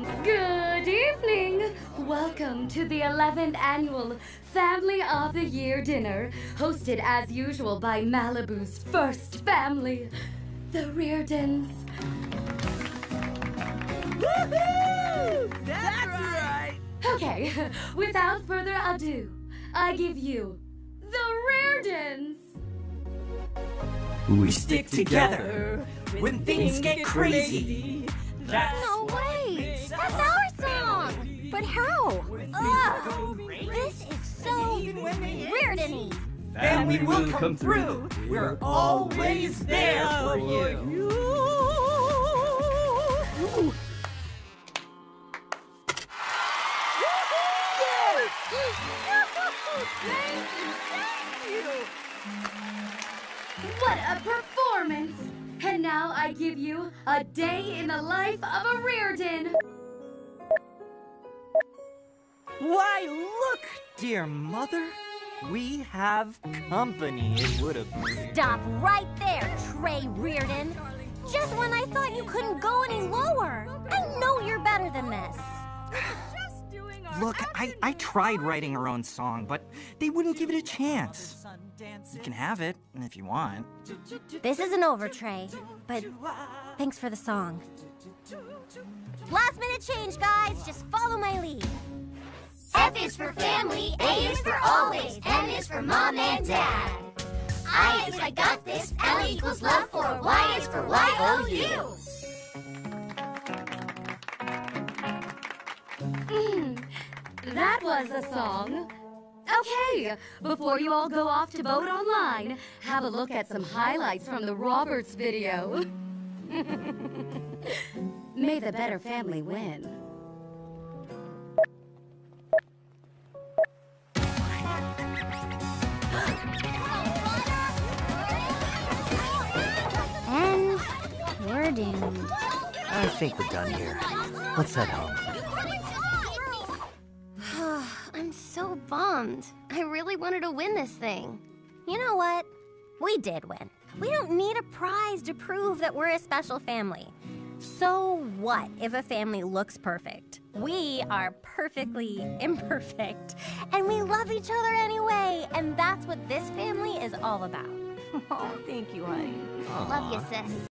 Good evening. Welcome to the 11th annual Family of the Year dinner, hosted as usual by Malibu's first family, the Reardons. Woohoo! That's, right. Okay, without further ado, I give you the Reardons. We stick together when things get crazy. That's No way! That's our song! But how? Ugh! This is so weird-y. family will come through. We're always there for you. What a performance! And now I give you a day in the life of a Reardon. Dear mother. We have company. It would have Stop right there, Trey Reardon. Just when I thought you couldn't go any lower. I know you're better than this. Look, I, I tried writing our own song, but they wouldn't give it a chance. You can have it if you want. This isn't over, Trey, but thanks for the song. Last minute change, guys. Just follow my lead. F is for family, A is for always, M is for mom and dad. I is I got this, L equals love for, Y is for Y-O-U. Hmm, that was a song. Okay, before you all go off to vote online, have a look at some highlights from the Roberts video. May the better family win. We're doomed. I think we're done here. Let's head home. I'm so bummed. I really wanted to win this thing. You know what? We did win. We don't need a prize to prove that we're a special family. So what if a family looks perfect? We are perfectly imperfect, and we love each other anyway, and that's what this family is all about. Oh, thank you, honey. Love you, sis.